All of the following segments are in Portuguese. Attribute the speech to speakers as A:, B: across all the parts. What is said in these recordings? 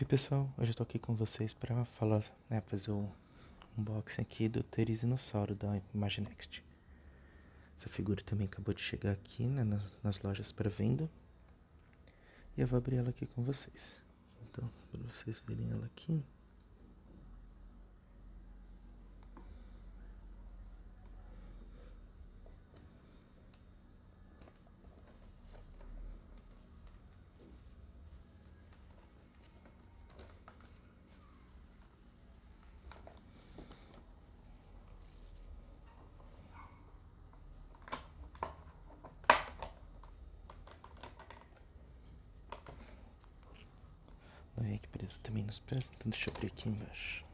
A: Oi pessoal, hoje eu tô aqui com vocês para falar, né, fazer o unboxing aqui do Terizinossauro da Imaginext. Essa figura também acabou de chegar aqui né, nas, nas lojas para venda. E eu vou abrir ela aqui com vocês. Então, para vocês verem ela aqui. Preso também nos pés, então deixa eu abrir aqui embaixo.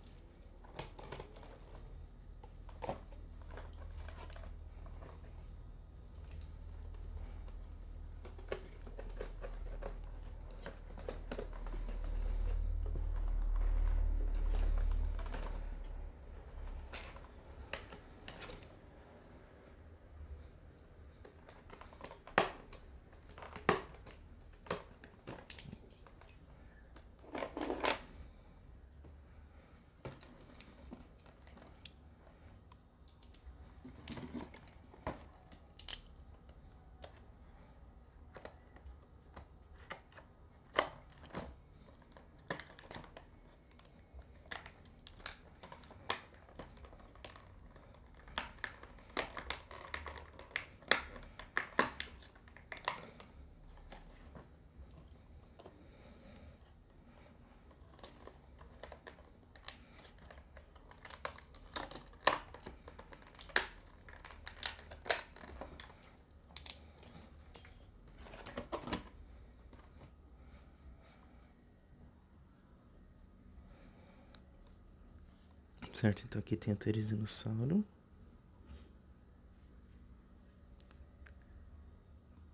A: Certo, então aqui tem o Terizinossauro.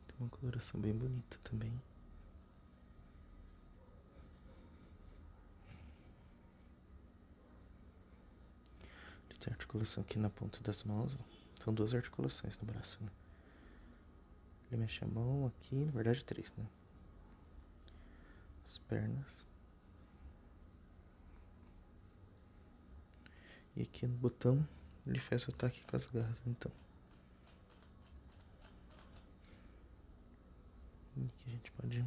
A: Tem uma coloração bem bonita também. Ele tem articulação aqui na ponta das mãos. Ó. São duas articulações no braço, né? Ele mexe a mão aqui, na verdade três, né? As pernas. E aqui no botão ele faz o ataque com as garras, então. E aqui a gente pode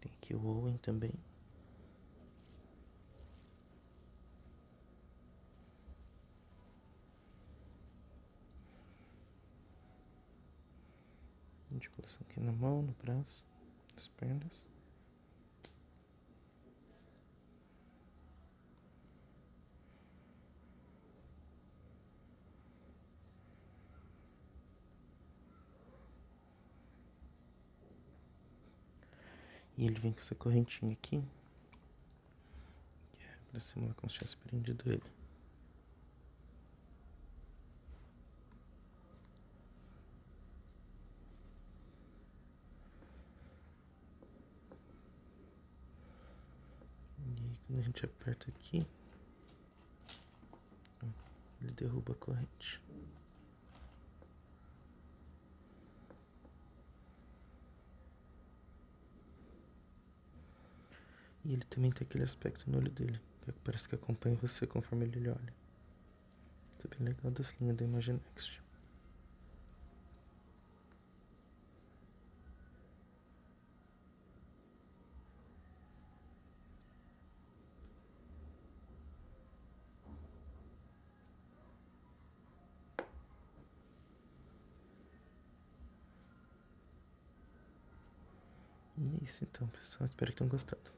A: Tem aqui o Owen também. Articulação aqui na mão, no braço, nas pernas. E ele vem com essa correntinha aqui, que é pra simular como se tivesse prendido ele. Quando a gente aperta aqui, ele derruba a corrente. E ele também tem aquele aspecto no olho dele, que parece que acompanha você conforme ele olha. Isso é bem legal das linhas da Imaginext. E é isso então, pessoal. Espero que tenham gostado.